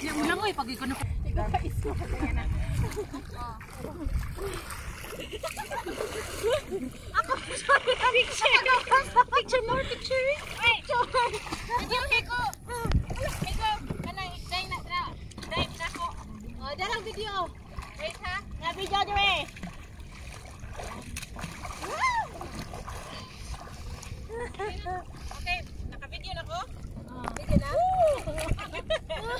pag ikaw na Picture more, picture. Picture. Video, Hiko. Hiko, kanang day na na. Day na ko. Oh, video. Wait ha. Na video. Okay, naka-video na ko? Video na? Wala, wala na. Oh, ano mo? Ay, so na, isa sa kasta. Bulsa ko. Gila, okay. Video! okay na na, pandi.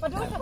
Padua.